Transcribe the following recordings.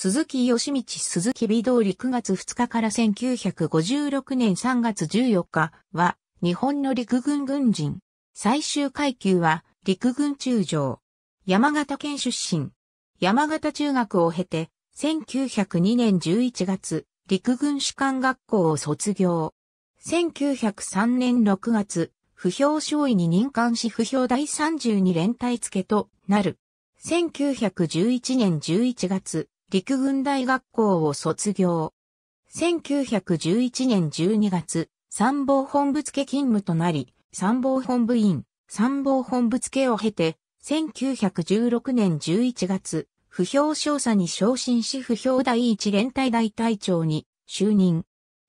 鈴木義道鈴木微動9月2日から1956年3月14日は日本の陸軍軍人。最終階級は陸軍中将。山形県出身。山形中学を経て1902年11月陸軍士官学校を卒業。1903年6月、不評少尉に任官し不評第32連隊付けとなる。1911年11月、陸軍大学校を卒業。1911年12月、参謀本部付勤務となり、参謀本部員、参謀本部付を経て、1916年11月、不評少佐に昇進し不評第一連隊大隊長に就任。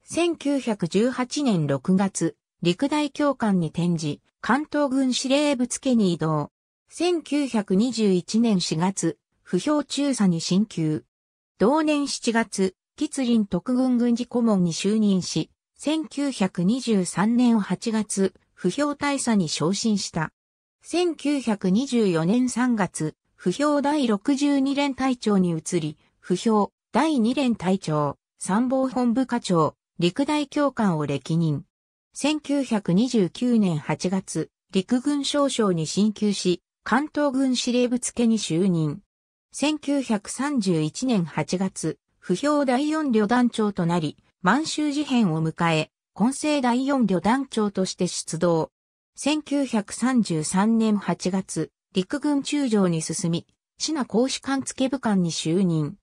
1918年6月、陸大教官に転じ、関東軍司令部付に移動。1921年4月、不評中佐に進級。同年7月、吉林特軍軍事顧問に就任し、1923年8月、不評大佐に昇進した。1924年3月、不評第62連隊長に移り、不評第2連隊長、参謀本部課長、陸大教官を歴任。1929年8月、陸軍少将に進級し、関東軍司令部付に就任。1931年8月、不評第四旅団長となり、満州事変を迎え、混政第四旅団長として出動。1933年8月、陸軍中将に進み、シナ公使館付部官に就任。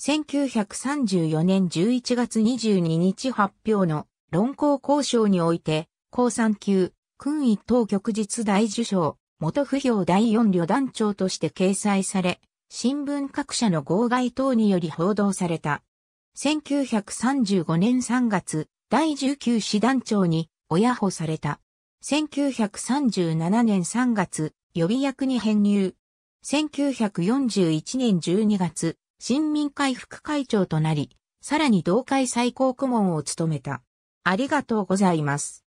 1934年11月22日発表の論考交渉において、高三級、軍一等局実大受賞、元不評第四旅団長として掲載され、新聞各社の号外等により報道された。1935年3月、第19師団長に親補された。1937年3月、予備役に編入。1941年12月、新民会副会長となり、さらに同会最高顧問を務めた。ありがとうございます。